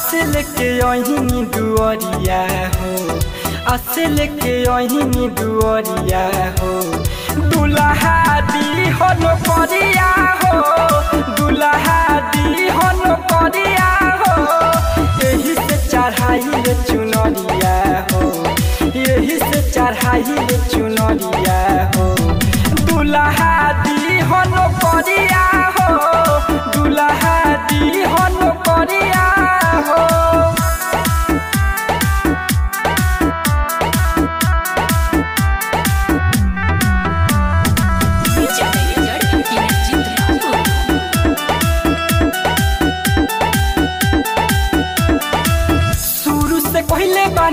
अहिनी दुअरिया हो। असे लेके अहिनी दुअरिया हो। दुल्हा दी हन करिया हो। दुल्हा दी हन करिया हो। यही से चढ़ाई ले चुनरिया हो। यही से चढ़ाई ले चुनरिया हो। दुल्हा दी हन करिया हो।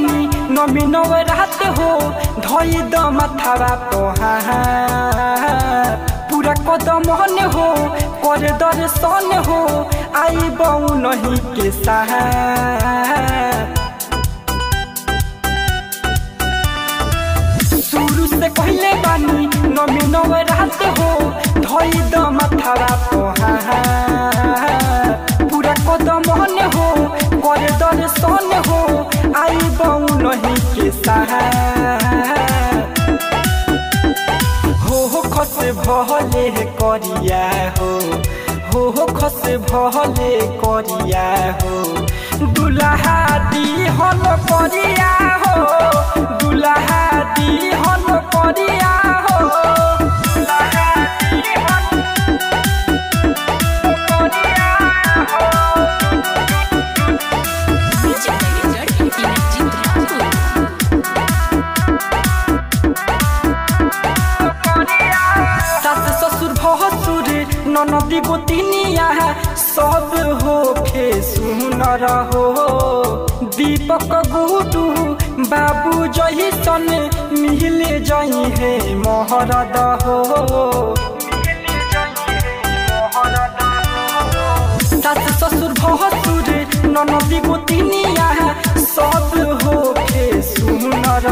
कहले बानी नमी नवरात हो धई द माथावा पोहा पूरा कदम हन हो, कर दर्शन हो आई बऊ नहीं के साथ शुरू से कहले बानी नमी नवरात हो धई द माथावा है। हो हो, खस भले करिया हो। हो हो, खस भले करिया हो। दी करिया हो। दुल्हा सास ससुर भसुर, ननदी गोतिनिया सब हो फे सुनर हो दीपक गुडू बाबू जही सन मिले जही हे महरद हो। सास ससुर भसुर, ननदी गोतिनिया सब हो फे सुनर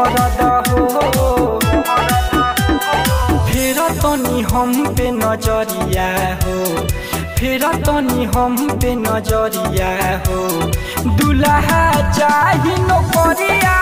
महरद हो। फेर तनी हम पे नज़रिया हो। फेर तनी हम पे नज़रिया हो। दुल्हा चाही नौकरिया